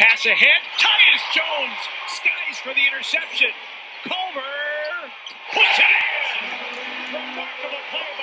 Pass ahead. Tyus Jones skies for the interception. Culver puts it in. Remarkable play